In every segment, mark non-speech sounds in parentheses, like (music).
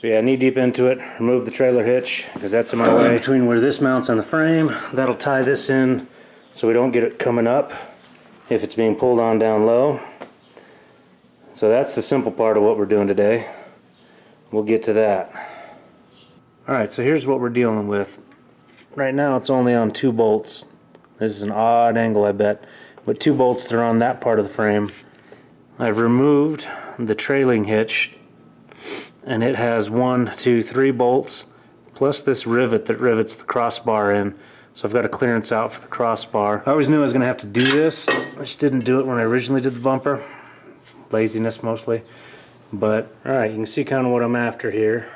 So yeah, knee deep into it, remove the trailer hitch, because that's in my way. Between where this mounts on the frame, that'll tie this in so we don't get it coming up if it's being pulled on down low. So that's the simple part of what we're doing today. We'll get to that. Alright, so here's what we're dealing with. Right now it's only on two bolts. This is an odd angle I bet. But two bolts that are on that part of the frame. I've removed the trailing hitch and it has one, two, three bolts plus this rivet that rivets the crossbar in. So I've got a clearance out for the crossbar. I always knew I was going to have to do this. I just didn't do it when I originally did the bumper. Laziness mostly. But, alright, you can see kind of what I'm after here.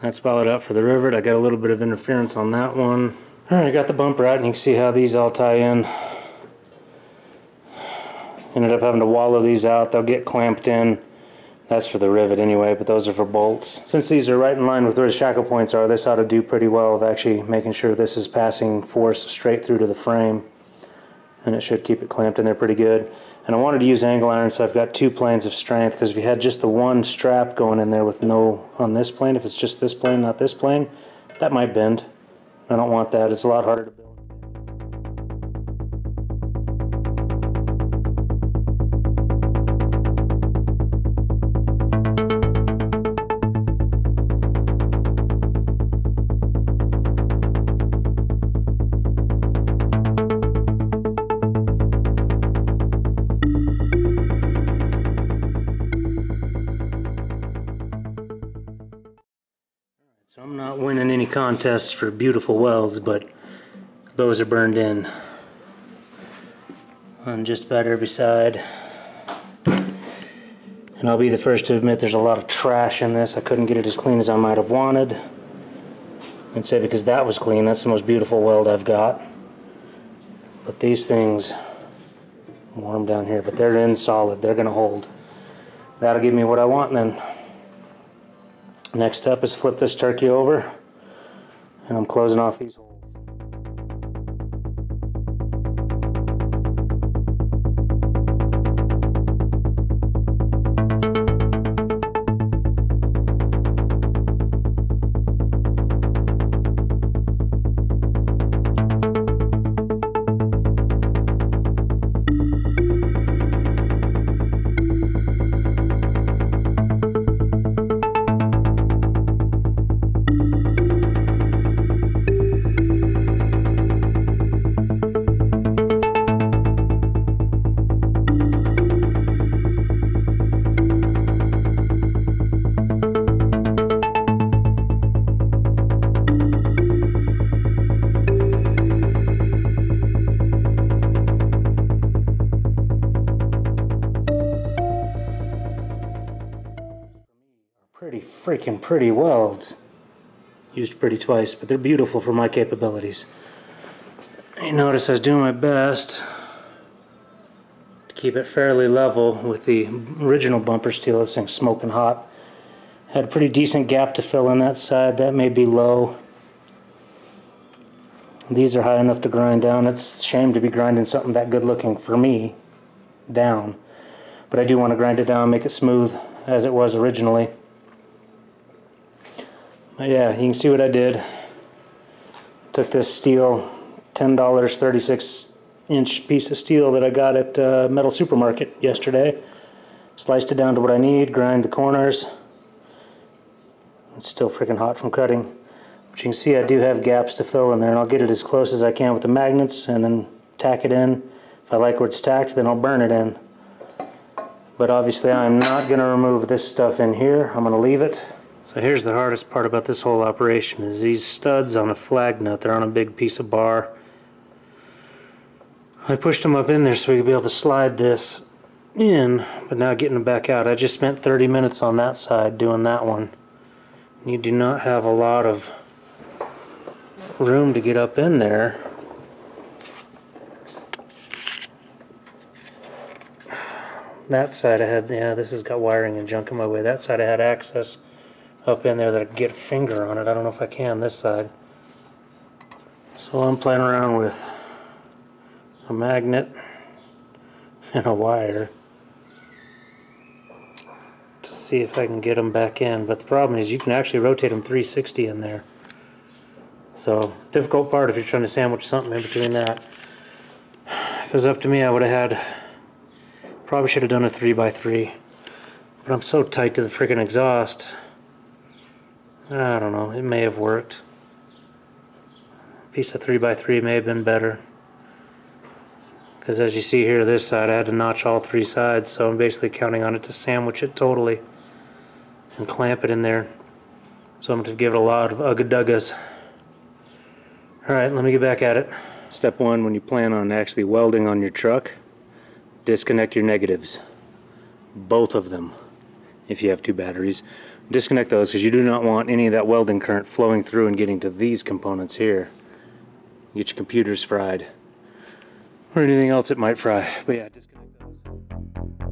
That's spotted up for the rivet. I got a little bit of interference on that one. Alright, I got the bumper out and you can see how these all tie in. Ended up having to wallow these out. They'll get clamped in. That's for the rivet anyway, but those are for bolts. Since these are right in line with where the shackle points are, this ought to do pretty well of actually making sure this is passing force straight through to the frame. And it should keep it clamped in there pretty good. And I wanted to use angle iron, so I've got two planes of strength, because if you had just the one strap going in there with no on this plane, if it's just this plane, not this plane, that might bend. I don't want that. It's a lot harder to build. Contests for beautiful welds, but those are burned in on just about every side. And I'll be the first to admit there's a lot of trash in this. I couldn't get it as clean as I might have wanted. And say because that was clean, that's the most beautiful weld I've got. But these things, warm down here, but they're in solid. They're going to hold. That'll give me what I want then. Next step is flip this turkey over and I'm closing off these holes. Freaking pretty welds. Used pretty twice, but they're beautiful for my capabilities. You notice I was doing my best to keep it fairly level with the original bumper steel. This thing's smoking hot. Had a pretty decent gap to fill in that side. That may be low. These are high enough to grind down. It's a shame to be grinding something that good looking for me down. But I do want to grind it down, make it smooth as it was originally. But yeah, you can see what I did. Took this steel, $10, 36 inch piece of steel that I got at uh, Metal Supermarket yesterday. Sliced it down to what I need, grind the corners. It's still freaking hot from cutting. But you can see I do have gaps to fill in there and I'll get it as close as I can with the magnets and then tack it in. If I like where it's tacked, then I'll burn it in. But obviously I'm not going to remove this stuff in here. I'm going to leave it. So here's the hardest part about this whole operation is these studs on a flag nut. They're on a big piece of bar. I pushed them up in there so we could be able to slide this in, but now getting them back out. I just spent 30 minutes on that side doing that one. You do not have a lot of room to get up in there. That side I had, yeah, this has got wiring and junk in my way. That side I had access up in there that I get a finger on it. I don't know if I can this side. So I'm playing around with a magnet (laughs) and a wire to see see if I can get them back in. But the problem is you can actually rotate them 360 in there. So difficult part if you're trying to sandwich something in between that. If it was up to me, I would have had, probably should have done a 3x3. But I'm so tight to the freaking exhaust. I don't know, it may have worked. A piece of 3x3 may have been better. Because as you see here, this side, I had to notch all three sides, so I'm basically counting on it to sandwich it totally and clamp it in there. So I'm going to give it a lot of ugga Alright, let me get back at it. Step one, when you plan on actually welding on your truck, disconnect your negatives. Both of them, if you have two batteries. Disconnect those because you do not want any of that welding current flowing through and getting to these components here. Get your computers fried or anything else it might fry. But yeah, burned them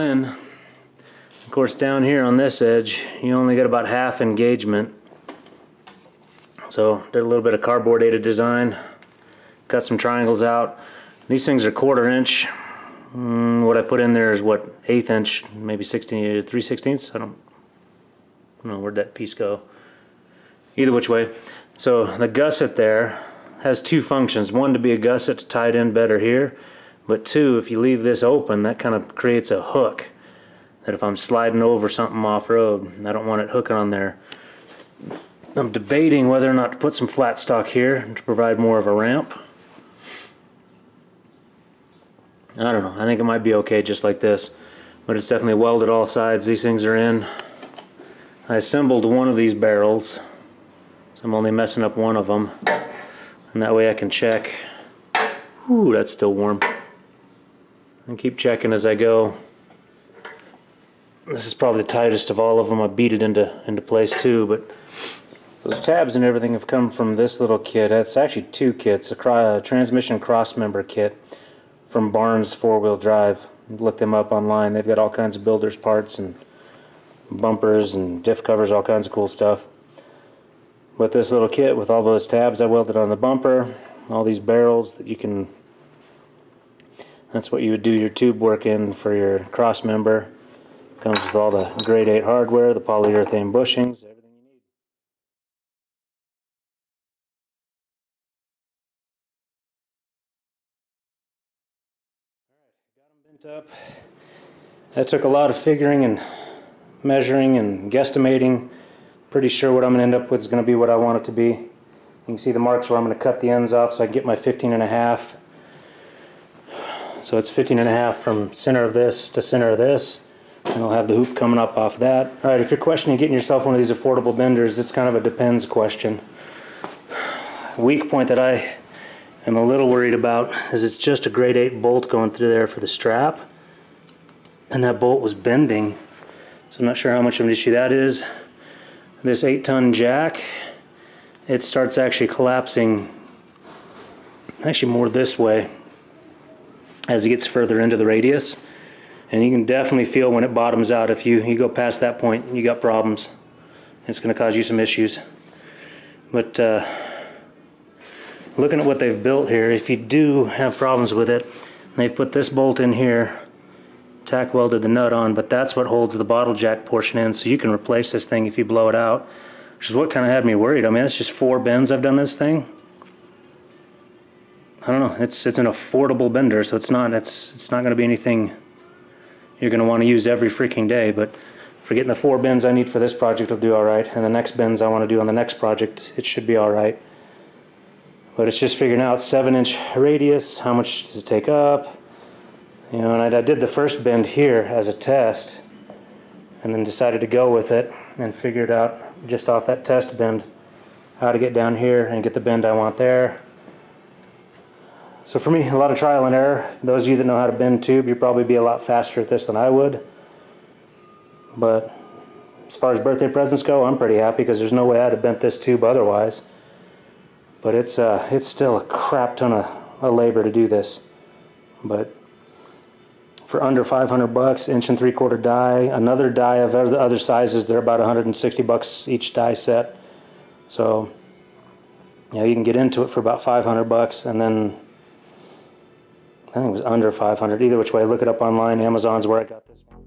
in. Of course down here on this edge you only get about half engagement. So did a little bit of cardboard aided design. Cut some triangles out. These things are quarter inch. Mm, what I put in there is what eighth inch, maybe 16, 3 sixteenths. I don't, I don't know where'd that piece go. Either which way. So the gusset there has two functions. One to be a gusset to tie it in better here but two, if you leave this open, that kind of creates a hook. That if I'm sliding over something off-road, I don't want it hooking on there. I'm debating whether or not to put some flat stock here to provide more of a ramp. I don't know. I think it might be okay just like this. But it's definitely welded all sides. These things are in. I assembled one of these barrels. So I'm only messing up one of them. And that way I can check. Ooh, that's still warm and keep checking as I go. This is probably the tightest of all of them. I beat it into into place too, but those tabs and everything have come from this little kit. It's actually two kits, a, a transmission cross member kit from Barnes four-wheel drive. Look them up online. They've got all kinds of builders parts and bumpers and diff covers, all kinds of cool stuff. But this little kit with all those tabs I welded on the bumper, all these barrels that you can that's what you would do your tube work in for your cross member. Comes with all the grade 8 hardware, the polyurethane bushings, everything you need. Got them bent up. That took a lot of figuring and measuring and guesstimating. Pretty sure what I'm going to end up with is going to be what I want it to be. You can see the marks where I'm going to cut the ends off so I can get my 15 and a half so it's 15 and a half from center of this to center of this. And I'll have the hoop coming up off that. All right, if you're questioning getting yourself one of these affordable benders, it's kind of a depends question. weak point that I am a little worried about is it's just a grade 8 bolt going through there for the strap. And that bolt was bending. So I'm not sure how much of an issue that is. This 8 ton jack, it starts actually collapsing actually more this way as it gets further into the radius. And you can definitely feel when it bottoms out. If you, you go past that point, you got problems. It's going to cause you some issues. But uh, looking at what they've built here, if you do have problems with it, they've put this bolt in here, tack welded the nut on, but that's what holds the bottle jack portion in, so you can replace this thing if you blow it out, which is what kind of had me worried. I mean, it's just four bends I've done this thing. I don't know. It's it's an affordable bender, so it's not it's it's not going to be anything you're going to want to use every freaking day. But for getting the four bends I need for this project, will do all right. And the next bends I want to do on the next project, it should be all right. But it's just figuring out seven inch radius. How much does it take up? You know, and I, I did the first bend here as a test, and then decided to go with it and figured out just off that test bend how to get down here and get the bend I want there so for me, a lot of trial and error. Those of you that know how to bend tube, you'd probably be a lot faster at this than I would. But as far as birthday presents go, I'm pretty happy because there's no way I'd have bent this tube otherwise. But it's uh, it's still a crap ton of, of labor to do this. But for under 500 bucks, inch and three quarter die. Another die of other sizes, they're about 160 bucks each die set. So, you know, you can get into it for about 500 bucks and then I think it was under 500. Either which way, look it up online. Amazon's where I got this one.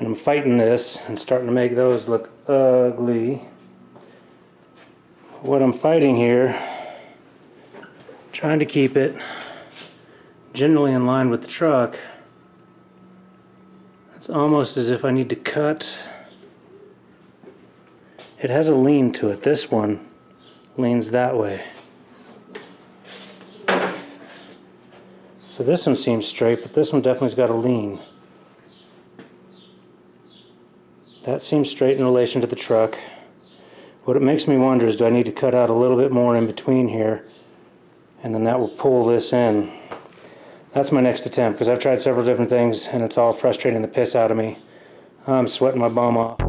And I'm fighting this and starting to make those look ugly. What I'm fighting here trying to keep it generally in line with the truck. It's almost as if I need to cut. It has a lean to it. This one leans that way. So this one seems straight, but this one definitely's got a lean. That seems straight in relation to the truck. What it makes me wonder is do I need to cut out a little bit more in between here and then that will pull this in. That's my next attempt because I've tried several different things and it's all frustrating the piss out of me. I'm sweating my bum off.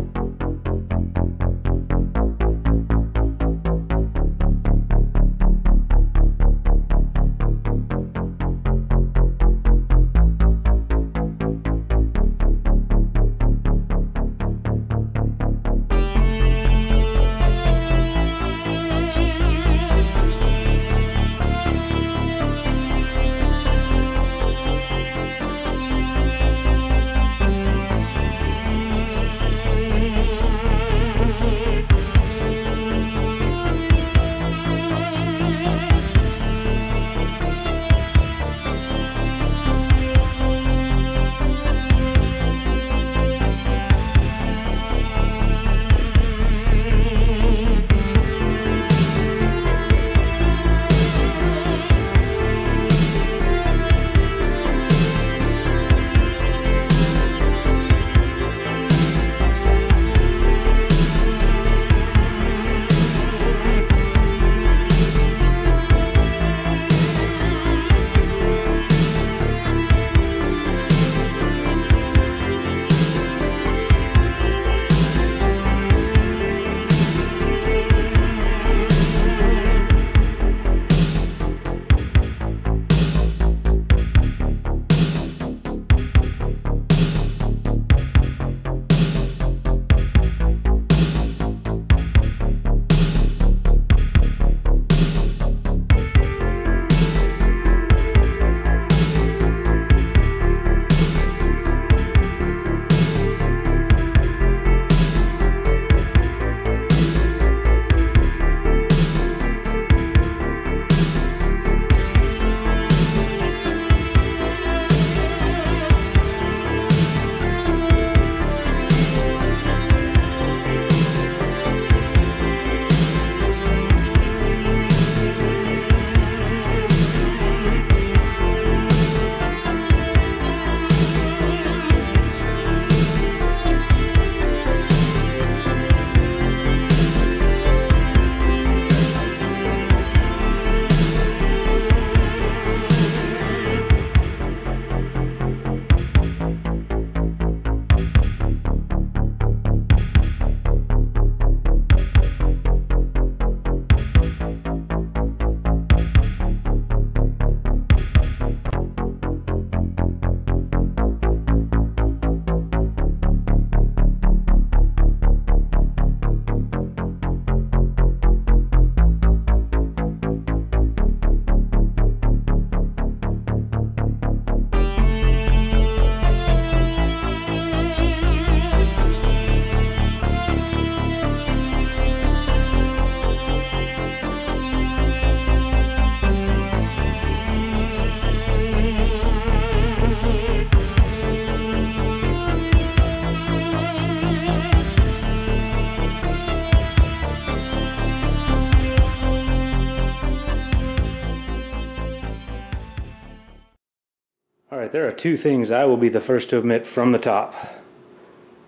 Two things I will be the first to admit from the top.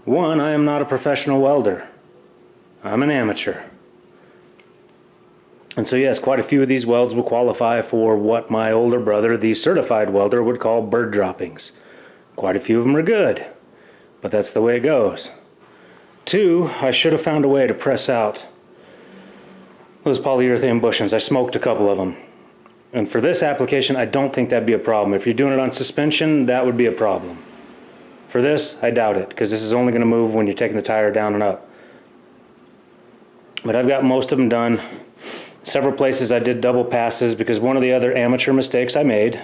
One, I am not a professional welder. I'm an amateur. And so, yes, quite a few of these welds will qualify for what my older brother, the certified welder, would call bird droppings. Quite a few of them are good, but that's the way it goes. Two, I should have found a way to press out those polyurethane bushings. I smoked a couple of them. And for this application, I don't think that'd be a problem. If you're doing it on suspension, that would be a problem. For this, I doubt it, because this is only going to move when you're taking the tire down and up. But I've got most of them done. Several places I did double passes because one of the other amateur mistakes I made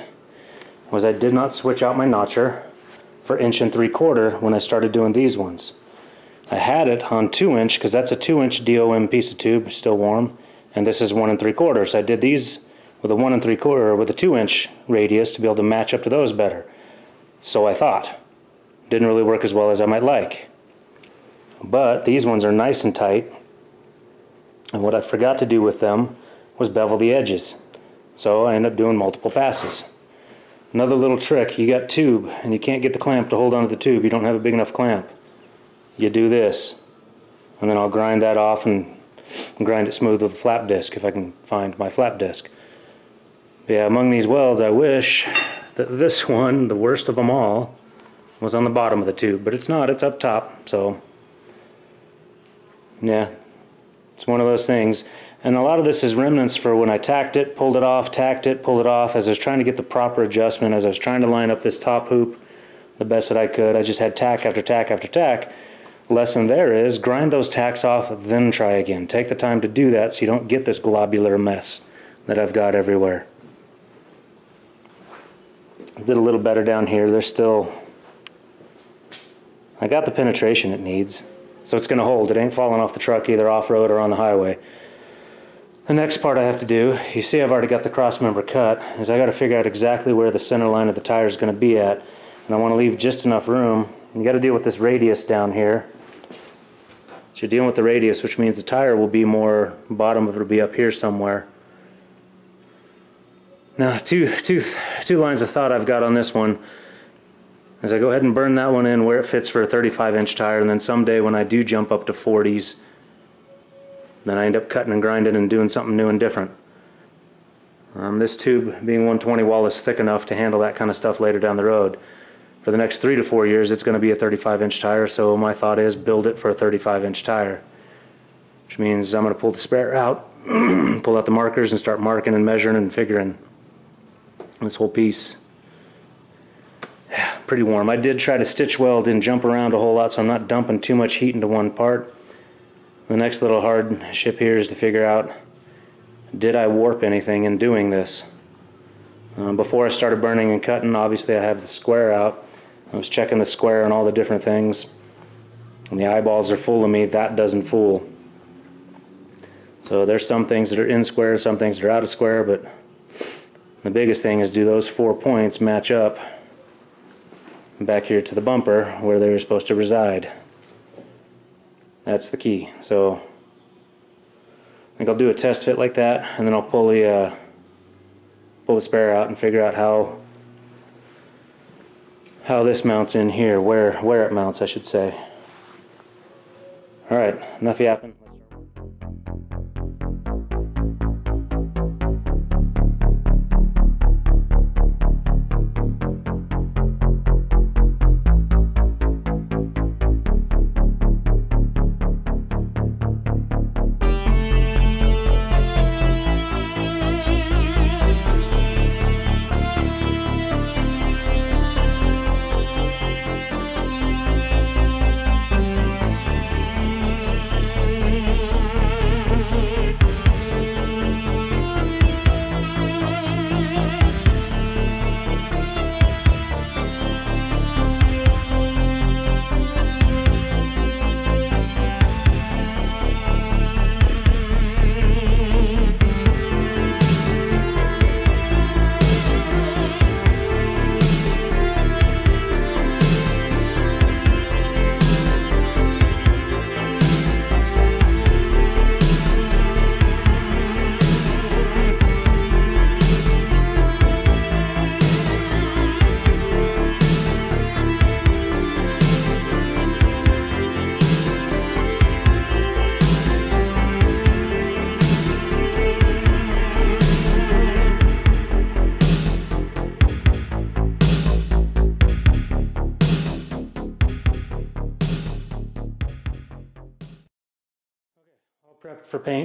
was I did not switch out my notcher for inch and three quarter when I started doing these ones. I had it on two inch because that's a two inch DOM piece of tube, still warm, and this is one and three quarters. So I did these with a one and three quarter or with a two inch radius to be able to match up to those better. So I thought. Didn't really work as well as I might like. But these ones are nice and tight. And what I forgot to do with them was bevel the edges. So I end up doing multiple passes. Another little trick, you got tube and you can't get the clamp to hold onto the tube. You don't have a big enough clamp. You do this. And then I'll grind that off and grind it smooth with a flap disc if I can find my flap disc. Yeah, among these welds, I wish that this one, the worst of them all, was on the bottom of the tube, but it's not, it's up top, so yeah, it's one of those things. And a lot of this is remnants for when I tacked it, pulled it off, tacked it, pulled it off, as I was trying to get the proper adjustment, as I was trying to line up this top hoop the best that I could. I just had tack after tack after tack. Lesson there is grind those tacks off, then try again. Take the time to do that so you don't get this globular mess that I've got everywhere. Did a little better down here. There's still I got the penetration it needs, so it's going to hold. It ain't falling off the truck either off-road or on the highway. The next part I have to do, you see I've already got the cross member cut, is I got to figure out exactly where the center line of the tire is going to be at. And I want to leave just enough room. You got to deal with this radius down here. So you're dealing with the radius, which means the tire will be more, bottom of it will be up here somewhere. Now, two, two, two lines of thought I've got on this one is I go ahead and burn that one in where it fits for a 35 inch tire and then someday when I do jump up to 40s then I end up cutting and grinding and doing something new and different. Um, this tube being 120 wall is thick enough to handle that kind of stuff later down the road. For the next three to four years it's going to be a 35 inch tire so my thought is build it for a 35 inch tire. Which means I'm going to pull the spare out, (clears throat) pull out the markers and start marking and measuring and figuring this whole piece pretty warm. I did try to stitch weld and jump around a whole lot so I'm not dumping too much heat into one part. The next little hard ship here is to figure out did I warp anything in doing this. Um, before I started burning and cutting obviously I have the square out. I was checking the square and all the different things and the eyeballs are full of me that doesn't fool. So there's some things that are in square some things that are out of square but the biggest thing is do those four points match up back here to the bumper where they're supposed to reside. That's the key. So I think I'll do a test fit like that and then I'll pull the uh, pull the spare out and figure out how how this mounts in here, where where it mounts I should say. Alright, enough yapping.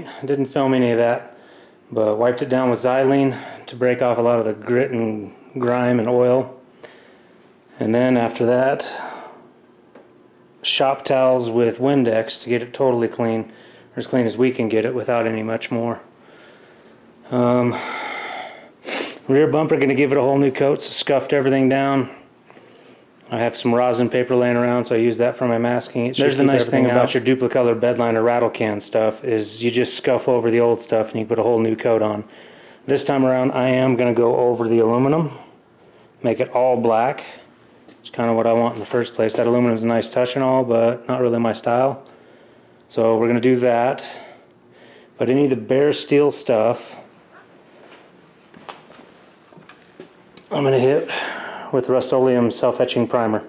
Paint. Didn't film any of that, but wiped it down with xylene to break off a lot of the grit and grime and oil. And then after that, shop towels with Windex to get it totally clean, or as clean as we can get it without any much more. Um, rear bumper, going to give it a whole new coat, so scuffed everything down. I have some rosin paper laying around, so I use that for my masking. It There's the nice thing out. about your Duplicolor bedline or rattle can stuff is you just scuff over the old stuff and you put a whole new coat on. This time around, I am going to go over the aluminum, make it all black. It's kind of what I want in the first place. That aluminum is a nice touch and all, but not really my style. So we're going to do that. But any of the bare steel stuff, I'm going to hit with Rust-Oleum self-etching primer.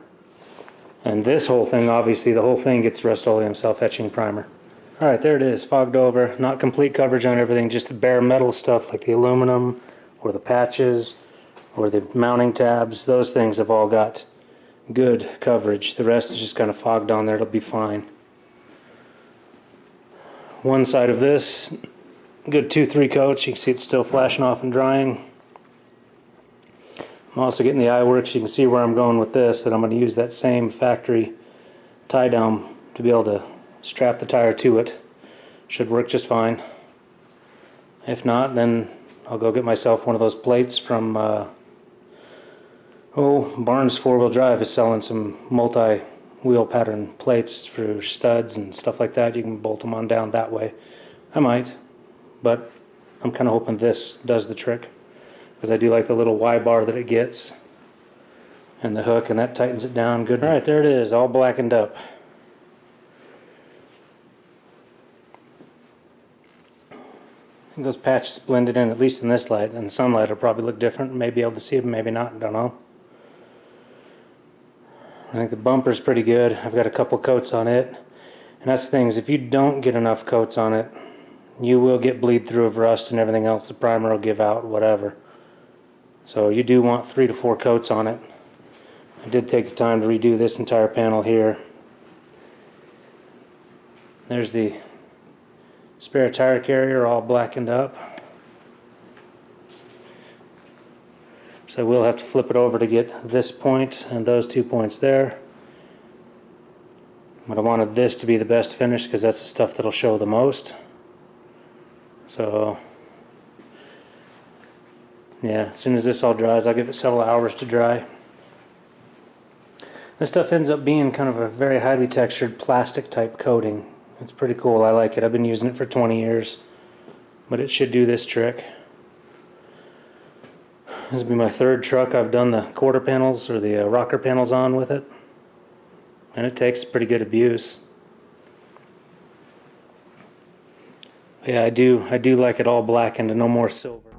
And this whole thing, obviously, the whole thing gets Rust-Oleum self-etching primer. Alright, there it is, fogged over. Not complete coverage on everything, just the bare metal stuff like the aluminum or the patches or the mounting tabs. Those things have all got good coverage. The rest is just kind of fogged on there. It'll be fine. One side of this, good two, three coats. You can see it's still flashing off and drying. I'm also getting the eye works. You can see where I'm going with this, that I'm going to use that same factory tie down to be able to strap the tire to it. Should work just fine. If not, then I'll go get myself one of those plates from, uh, oh, Barnes 4-wheel drive is selling some multi-wheel pattern plates for studs and stuff like that. You can bolt them on down that way. I might, but I'm kind of hoping this does the trick because I do like the little Y bar that it gets and the hook and that tightens it down good. Alright, there it is, all blackened up. I think those patches blended in, at least in this light. The sunlight, it'll probably look different. Maybe able to see them, maybe not. I don't know. I think the bumper's pretty good. I've got a couple coats on it. And that's the thing is if you don't get enough coats on it, you will get bleed through of rust and everything else. The primer will give out, whatever. So you do want three to four coats on it. I did take the time to redo this entire panel here. There's the spare tire carrier all blackened up. So we'll have to flip it over to get this point and those two points there. But I wanted this to be the best finish because that's the stuff that'll show the most. So yeah, as soon as this all dries, I'll give it several hours to dry. This stuff ends up being kind of a very highly textured plastic type coating. It's pretty cool. I like it. I've been using it for 20 years, but it should do this trick. This will be my third truck I've done the quarter panels or the uh, rocker panels on with it. And it takes pretty good abuse. yeah, I do I do like it all black and no more silver.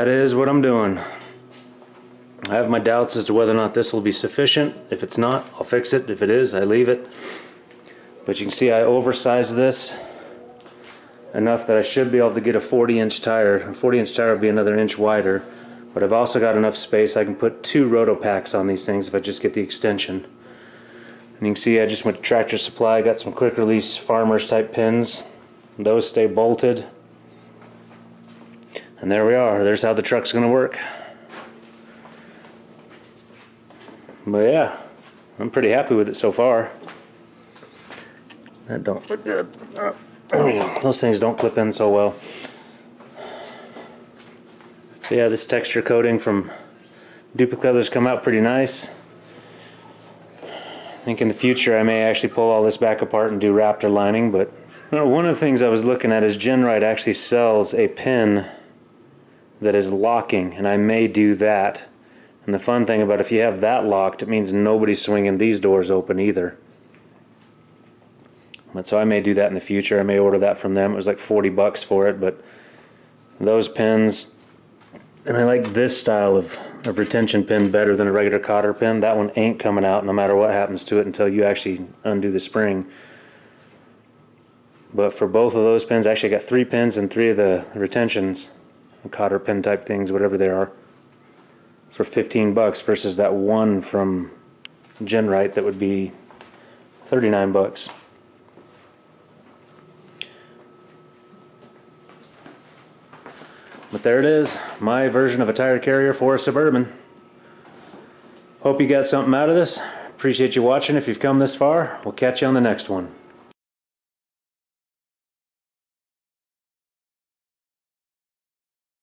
That is what I'm doing. I have my doubts as to whether or not this will be sufficient. If it's not, I'll fix it. If it is, I leave it. But you can see I oversized this enough that I should be able to get a 40 inch tire. A 40 inch tire would be another inch wider. But I've also got enough space I can put two Rotopacks on these things if I just get the extension. And you can see I just went to Tractor Supply, got some quick release farmers type pins. Those stay bolted. And there we are. There's how the truck's going to work. But yeah, I'm pretty happy with it so far. That don't look (clears throat) good. Those things don't clip in so well. But yeah, this texture coating from Duplicolor's come out pretty nice. I think in the future I may actually pull all this back apart and do Raptor lining, but uh, one of the things I was looking at is GenRight actually sells a pin that is locking, and I may do that. And the fun thing about if you have that locked, it means nobody's swinging these doors open either. So I may do that in the future. I may order that from them. It was like 40 bucks for it, but those pins, and I like this style of, of retention pin better than a regular cotter pin. That one ain't coming out no matter what happens to it until you actually undo the spring. But for both of those pins, actually I got three pins and three of the retentions, cotter pin type things, whatever they are, for 15 bucks versus that one from GenRight that would be 39 bucks. But there it is, my version of a tire carrier for a Suburban. Hope you got something out of this. Appreciate you watching if you've come this far. We'll catch you on the next one.